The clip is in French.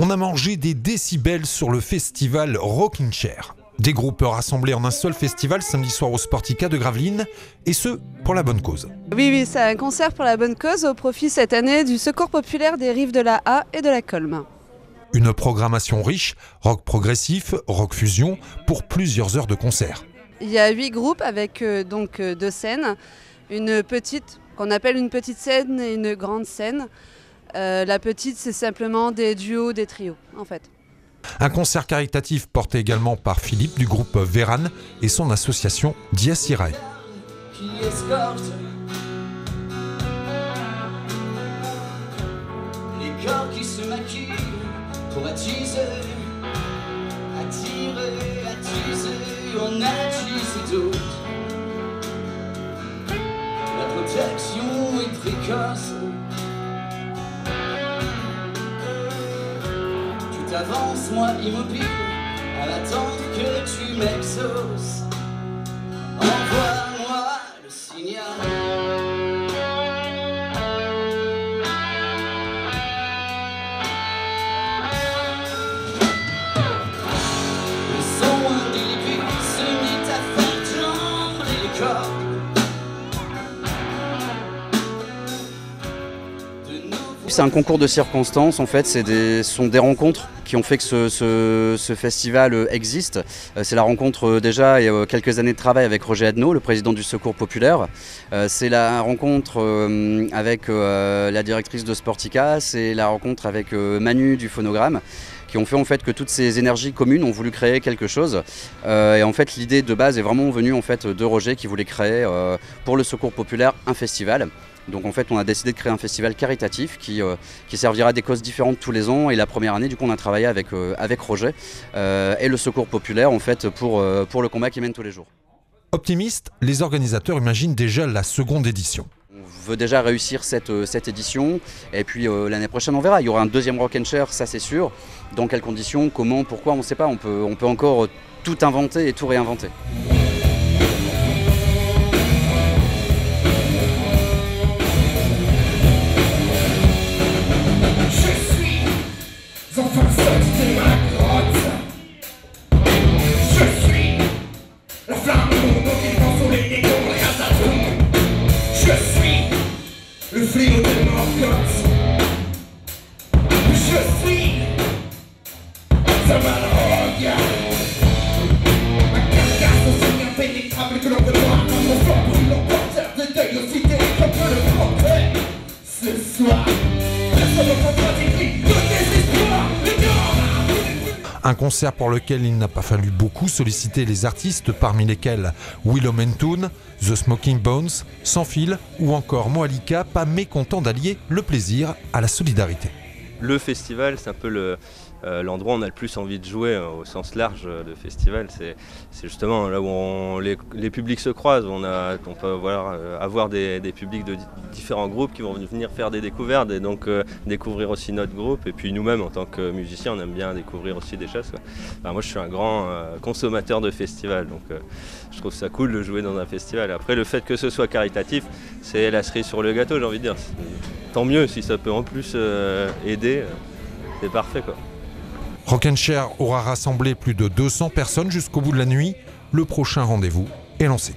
On a mangé des décibels sur le festival Rockin' Chair. Des groupes rassemblés en un seul festival samedi soir au Sportica de Gravelines, et ce, pour la bonne cause. Oui, oui, c'est un concert pour la bonne cause au profit cette année du Secours populaire des rives de la A et de la Colme. Une programmation riche, rock progressif, rock fusion, pour plusieurs heures de concert. Il y a huit groupes avec euh, donc euh, deux scènes, une petite qu'on appelle une petite scène et une grande scène. Euh, la petite, c'est simplement des duos, des trios, en fait. Un concert caritatif porté également par Philippe du groupe Véran et son association Diasirae. Les corps qui se maquillent pour attiser, attirer, attiser, on attise d'autres. La protection est précoce. Tu t'avances, moi immobile, à l'attente que tu m'exauces. Envoie-moi le signal. C'est un concours de circonstances, en fait, ce sont des rencontres qui ont fait que ce, festival euh, existe. Euh, C'est la rencontre euh, déjà, euh, quelques années de travail avec Roger Adnaud, le président du Secours Populaire. C'est la rencontre avec la directrice de Sportica, c'est la rencontre avec Manu du Phonogramme qui ont fait en fait que toutes ces énergies communes ont voulu créer quelque chose. Et en fait, l'idée de base est vraiment venue en fait de Roger qui voulait créer pour le Secours Populaire un festival. Donc en fait, on a décidé de créer un festival caritatif qui, euh, qui servira à des causes différentes tous les ans. Et la première année, du coup, on a travaillé avec, euh, avec Roger euh, et le Secours Populaire en fait pour, pour le combat qui mène tous les jours. Optimistes, les organisateurs imaginent déjà la seconde édition. On veut déjà réussir cette, cette édition et puis euh, l'année prochaine on verra. Il y aura un deuxième Rock and Share, ça c'est sûr. Dans quelles conditions, comment, pourquoi, on ne sait pas. On peut, on peut encore tout inventer et tout réinventer. Le fléau de Morgoth. Je suis Zamalroga. Ma carcasse aussi impénétrable que l'on peut voir dans mon sang brûlant porteur de deuil aussi terrible que Un concert pour lequel il n'a pas fallu beaucoup solliciter les artistes, parmi lesquels Willow Mentoon, The Smoking Bones, Sans Fil ou encore Moalika, pas mécontent d'allier le plaisir à la solidarité. Le festival, c'est un peu euh, l'endroit où on a le plus envie de jouer euh, au sens large euh, de festival. C'est, justement là où les, publics se croisent. On, on peut avoir, euh, des, publics de di- différents groupes qui vont venir faire des découvertes et donc découvrir aussi notre groupe. Et puis nous-mêmes, en tant que musiciens, on aime bien découvrir aussi des choses. moi, je suis un grand consommateur de festivals, donc je trouve ça cool de jouer dans un festival. Après, le fait que ce soit caritatif, c'est la cerise sur le gâteau, j'ai envie de dire. Tant mieux si ça peut en plus euh, aider, euh, c'est parfait quoi. Rock Share aura rassemblé plus de 200 personnes jusqu'au bout de la nuit. Le prochain rendez-vous est lancé.